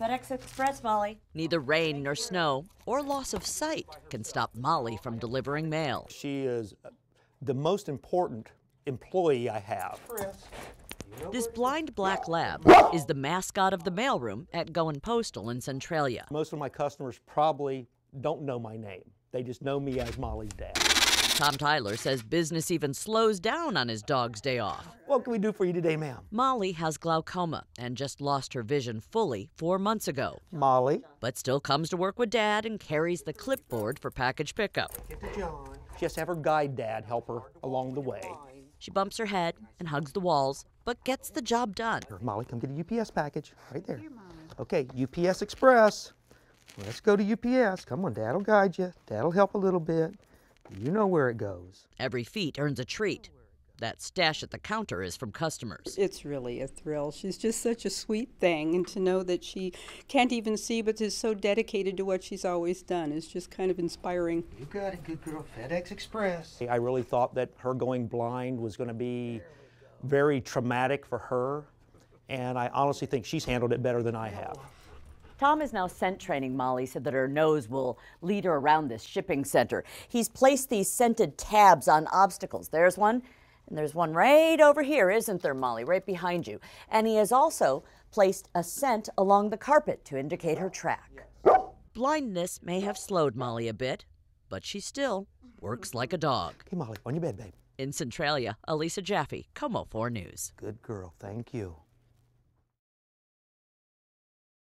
FedEx Express, Molly. Neither rain nor snow or loss of sight can stop Molly from delivering mail. She is uh, the most important employee I have. This blind black lab is the mascot of the mailroom at Goen Postal in Centralia. Most of my customers probably don't know my name. They just know me as Molly's dad. Tom Tyler says business even slows down on his dog's day off. What can we do for you today, ma'am? Molly has glaucoma and just lost her vision fully four months ago, Molly. but still comes to work with dad and carries the clipboard for package pickup. She has to have her guide dad help her along the way. She bumps her head and hugs the walls, but gets the job done. Here, Molly, come get a UPS package right there. Okay, UPS Express. Let's go to UPS. Come on, Dad'll guide you. Dad'll help a little bit. You know where it goes. Every feat earns a treat. That stash at the counter is from customers. It's really a thrill. She's just such a sweet thing, and to know that she can't even see but is so dedicated to what she's always done is just kind of inspiring. You got it, good girl. FedEx Express. I really thought that her going blind was going to be very traumatic for her, and I honestly think she's handled it better than I have. Tom is now scent training Molly so that her nose will lead her around this shipping center. He's placed these scented tabs on obstacles. There's one, and there's one right over here, isn't there, Molly? Right behind you. And he has also placed a scent along the carpet to indicate her track. Blindness may have slowed Molly a bit, but she still works like a dog. Okay, Molly, on your bed, babe. In Centralia, Elisa Jaffe, KOMO 4 News. Good girl, thank you.